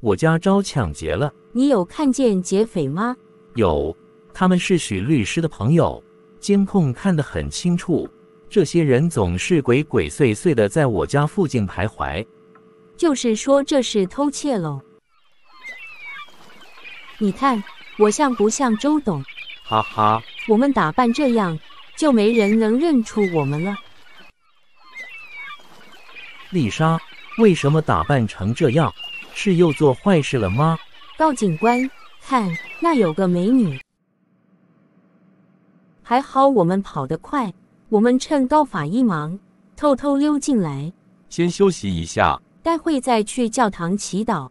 我家遭抢劫了。你有看见劫匪吗？有，他们是许律师的朋友，监控看得很清楚。这些人总是鬼鬼祟祟的在我家附近徘徊。就是说这是偷窃喽。你看我像不像周董？哈哈，我们打扮这样，就没人能认出我们了。丽莎，为什么打扮成这样？是又做坏事了吗？高警官，看那有个美女。还好我们跑得快，我们趁高法一忙，偷偷溜进来。先休息一下，待会再去教堂祈祷。